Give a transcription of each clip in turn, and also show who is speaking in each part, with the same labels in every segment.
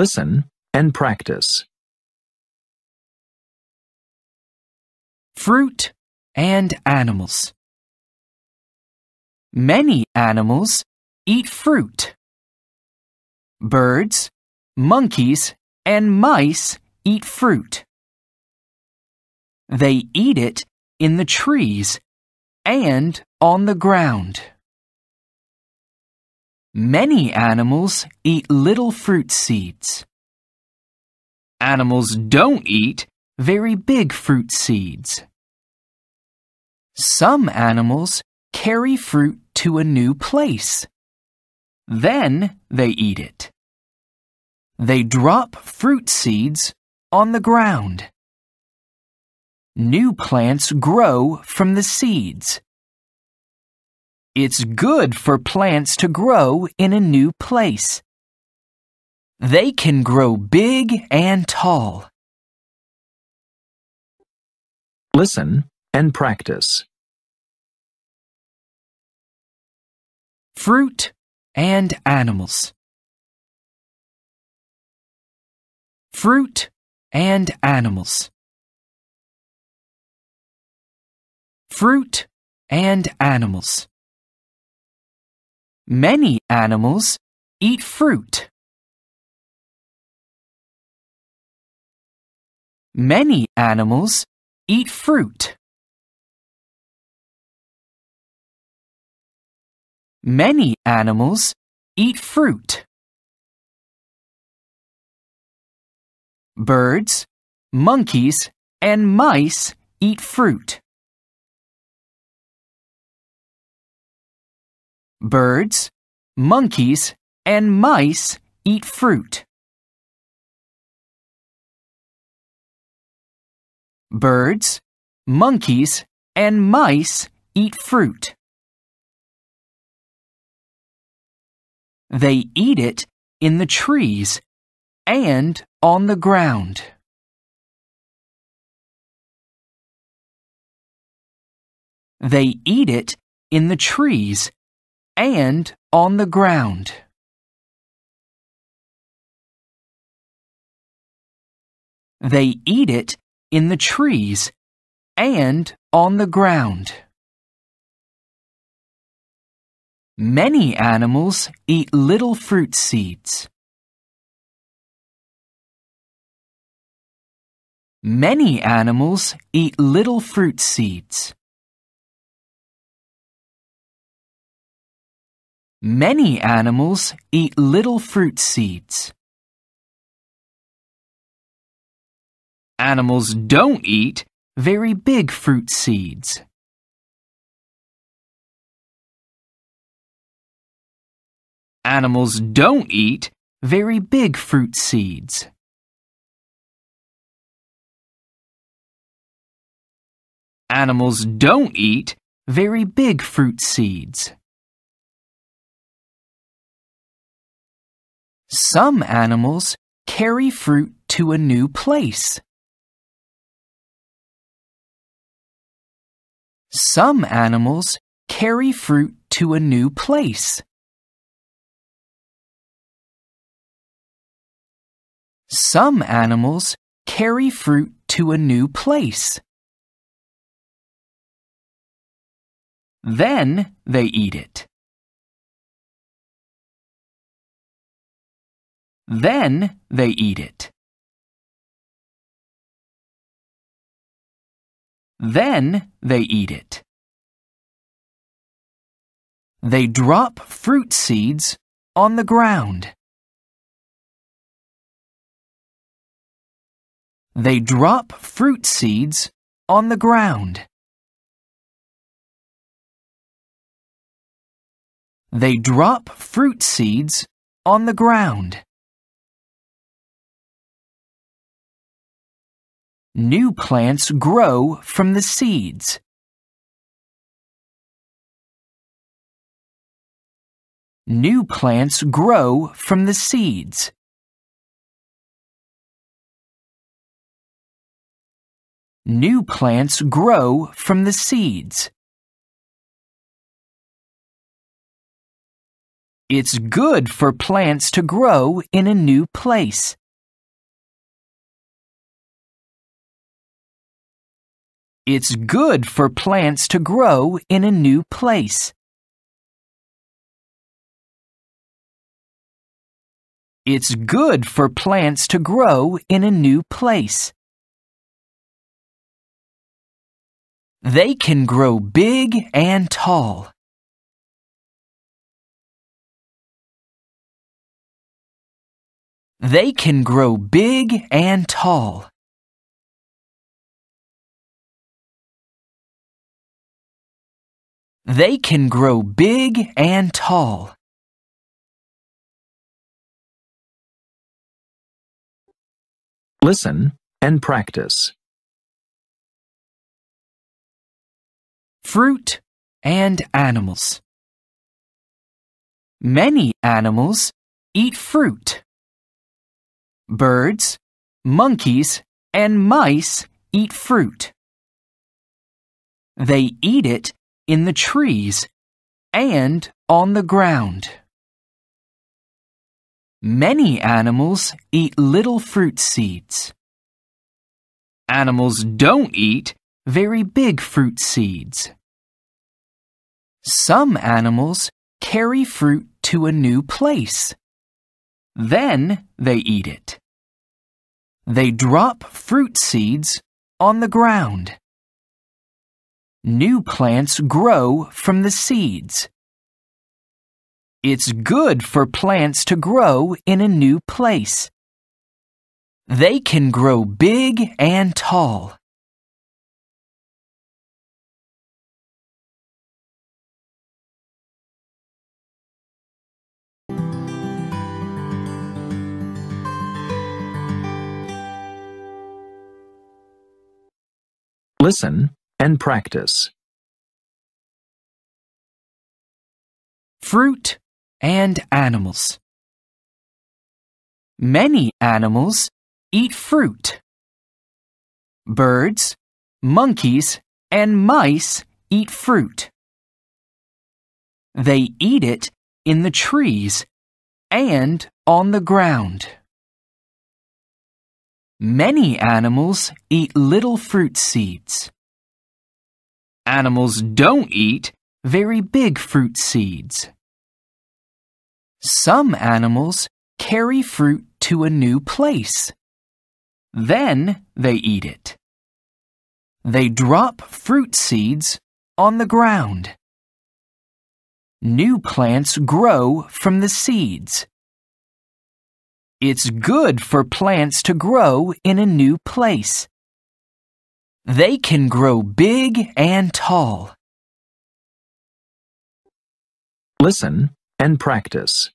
Speaker 1: Listen and practice.
Speaker 2: Fruit and animals. Many animals eat fruit. Birds, monkeys, and mice eat fruit. They eat it in the trees and on the ground. Many animals eat little fruit seeds. Animals don't eat very big fruit seeds. Some animals carry fruit to a new place. Then they eat it. They drop fruit seeds on the ground. New plants grow from the seeds. It's good for plants to grow in a new place. They can grow big and tall.
Speaker 1: Listen and practice.
Speaker 2: Fruit and animals. Fruit and animals. Fruit and animals. Many animals eat fruit. Many animals eat fruit. Many animals eat fruit. Birds, monkeys, and mice eat fruit. Birds, monkeys, and mice eat fruit. Birds, monkeys, and mice eat fruit. They eat it in the trees and on the ground. They eat it in the trees and on the ground. They eat it in the trees and on the ground. Many animals eat little fruit seeds. Many animals eat little fruit seeds. Many animals eat little fruit seeds. Animals don't eat very big fruit seeds. Animals don't eat very big fruit seeds. Animals don't eat very big fruit seeds. Some animals carry fruit to a new place. Some animals carry fruit to a new place. Some animals carry fruit to a new place. Then they eat it. Then they eat it. Then they eat it. They drop fruit seeds on the ground. They drop fruit seeds on the ground. They drop fruit seeds on the ground. New plants grow from the seeds. New plants grow from the seeds. New plants grow from the seeds. It's good for plants to grow in a new place. It's good for plants to grow in a new place. It's good for plants to grow in a new place. They can grow big and tall. They can grow big and tall. They can grow big and tall.
Speaker 1: Listen and practice.
Speaker 2: Fruit and animals. Many animals eat fruit. Birds, monkeys, and mice eat fruit. They eat it in the trees and on the ground. Many animals eat little fruit seeds. Animals don't eat very big fruit seeds. Some animals carry fruit to a new place. Then they eat it. They drop fruit seeds on the ground. New plants grow from the seeds. It's good for plants to grow in a new place. They can grow big and tall.
Speaker 1: Listen and practice.
Speaker 2: Fruit and animals. Many animals eat fruit. Birds, monkeys, and mice eat fruit. They eat it in the trees and on the ground. Many animals eat little fruit seeds. Animals don't eat very big fruit seeds. Some animals carry fruit to a new place. Then they eat it. They drop fruit seeds on the ground. New plants grow from the seeds. It's good for plants to grow in a new place. They can grow big and tall.
Speaker 1: Listen and practice.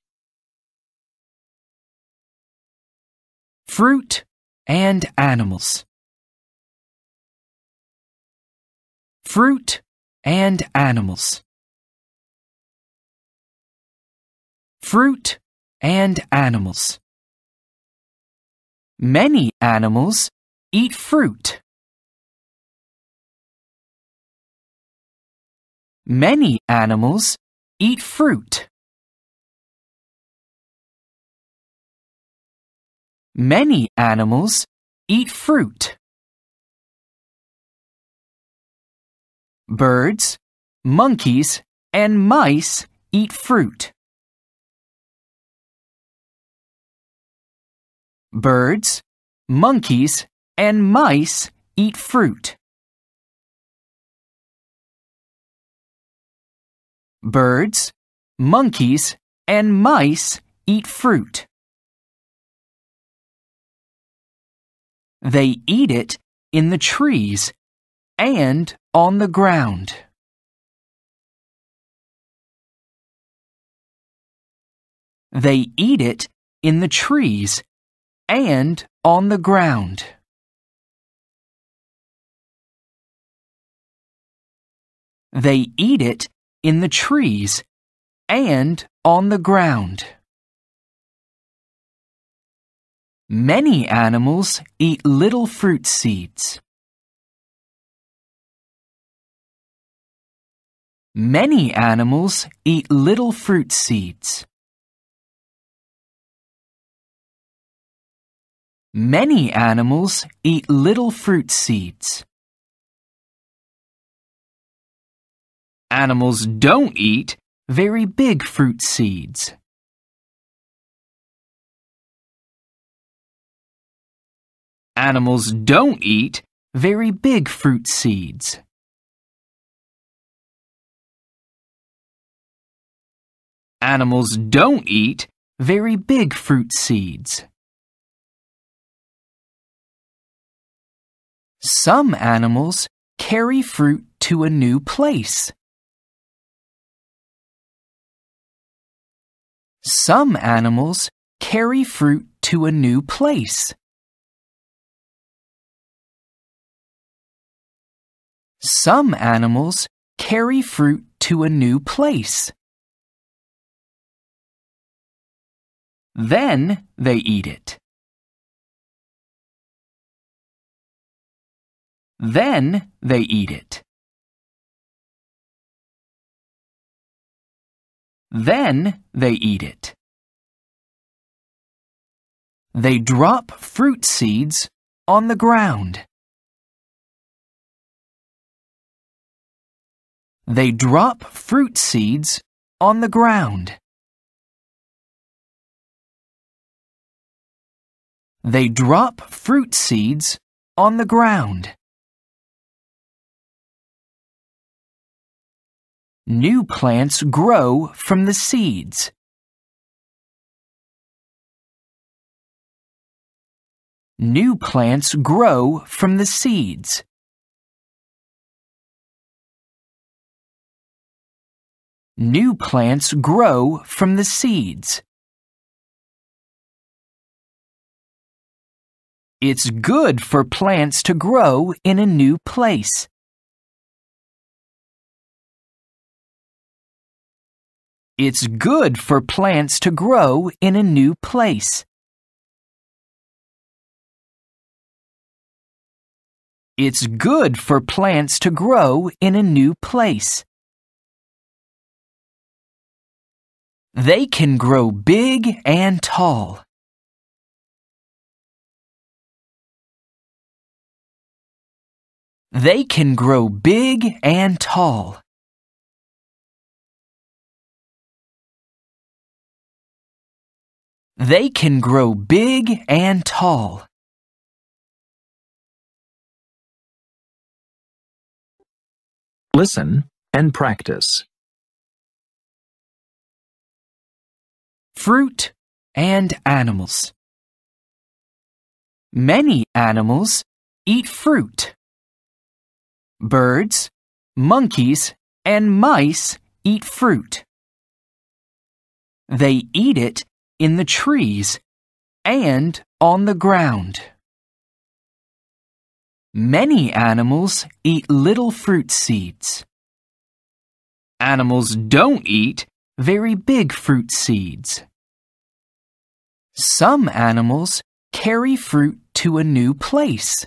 Speaker 2: Fruit and animals. Fruit and animals. Fruit and animals. Many animals eat fruit. Many animals eat fruit. Many animals eat fruit. Birds, monkeys, and mice eat fruit. Birds, monkeys, and mice eat fruit. Birds, monkeys, and mice eat fruit. They eat it in the trees and on the ground. They eat it in the trees and on the ground. They eat it in the trees, and on the ground. Many animals eat little fruit seeds. Many animals eat little fruit seeds. Many animals eat little fruit seeds. Animals don't eat very big fruit seeds. Animals don't eat very big fruit seeds. Animals don't eat very big fruit seeds. Some animals carry fruit to a new place. Some animals carry fruit to a new place. Some animals carry fruit to a new place. Then they eat it. Then they eat it. Then they eat it. They drop fruit seeds on the ground. They drop fruit seeds on the ground. They drop fruit seeds on the ground. New plants grow from the seeds. New plants grow from the seeds. New plants grow from the seeds. It's good for plants to grow in a new place. It's good for plants to grow in a new place. It's good for plants to grow in a new place. They can grow big and tall. They can grow big and tall. They can grow big and tall.
Speaker 1: Listen and practice.
Speaker 2: Fruit and animals. Many animals eat fruit. Birds, monkeys, and mice eat fruit. They eat it in the trees and on the ground. Many animals eat little fruit seeds. Animals don't eat very big fruit seeds. Some animals carry fruit to a new place.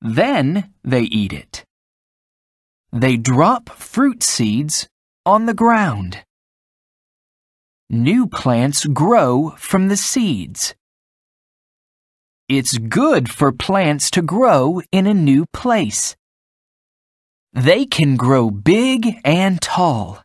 Speaker 2: Then they eat it. They drop fruit seeds on the ground. New plants grow from the seeds. It's good for plants to grow in a new place. They can grow big and tall.